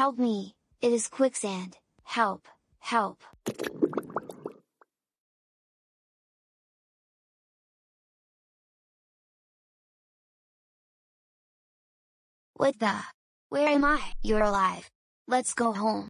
Help me, it is quicksand, help, help! What the? Where am I? You're alive! Let's go home!